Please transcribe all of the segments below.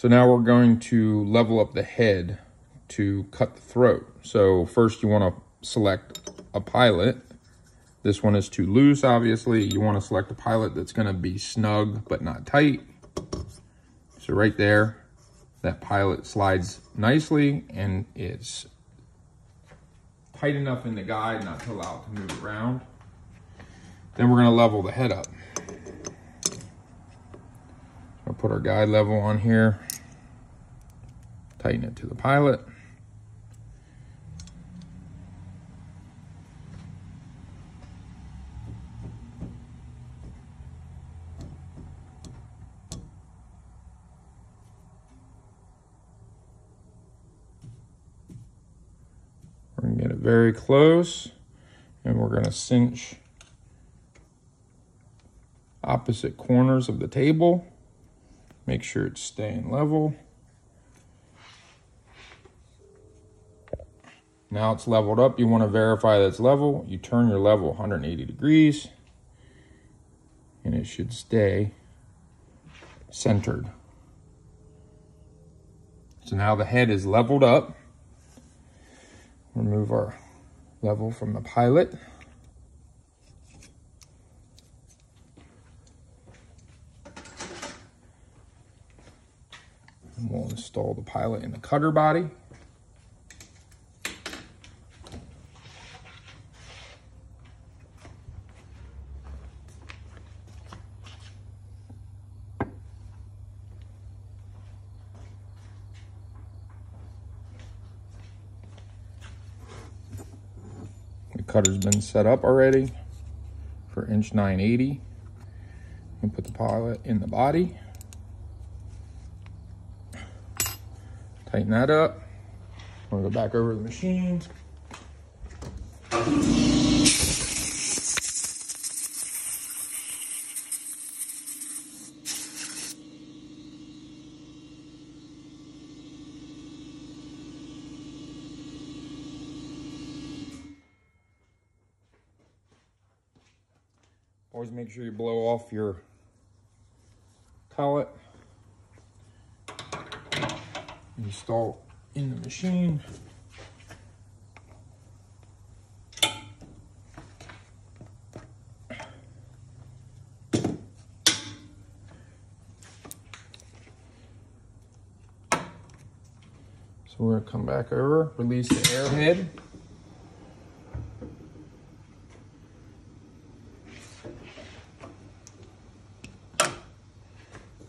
So now we're going to level up the head to cut the throat. So first you want to select a pilot. This one is too loose, obviously. You want to select a pilot that's going to be snug but not tight. So right there, that pilot slides nicely and it's tight enough in the guide not to allow it to move around. Then we're going to level the head up. I'll put our guide level on here, tighten it to the pilot. We're gonna get it very close and we're gonna cinch opposite corners of the table. Make sure it's staying level. Now it's leveled up. You want to verify that it's level. You turn your level 180 degrees and it should stay centered. So now the head is leveled up. Remove our level from the pilot. And we'll install the pilot in the cutter body. Cutter's been set up already for inch 980. And put the pilot in the body. Tighten that up. I'm gonna go back over the machine. Always make sure you blow off your pilot. Install in the machine. So we're gonna come back over, release the airhead. I'm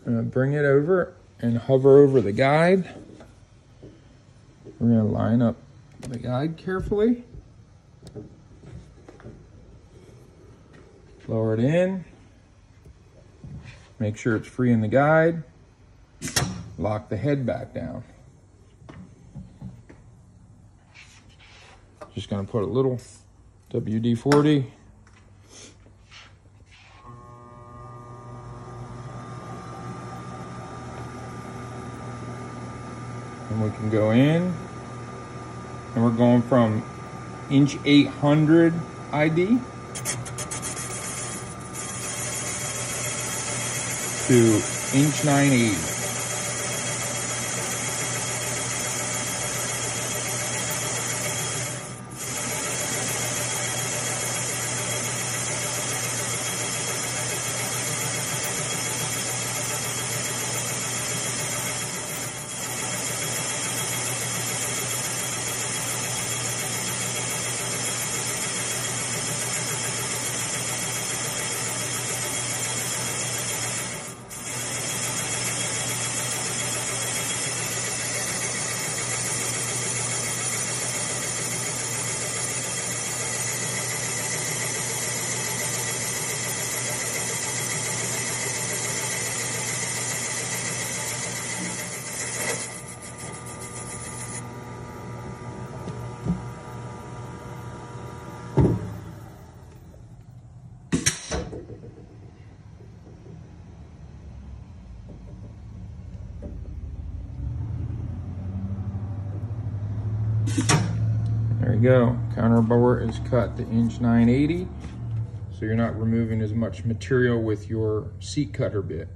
gonna bring it over and hover over the guide. We're gonna line up the guide carefully. Lower it in. Make sure it's free in the guide. Lock the head back down. Just gonna put a little WD-40 and we can go in and we're going from inch 800 ID to inch 980. There you go. Counter bore is cut to inch 980. So you're not removing as much material with your seat cutter bit.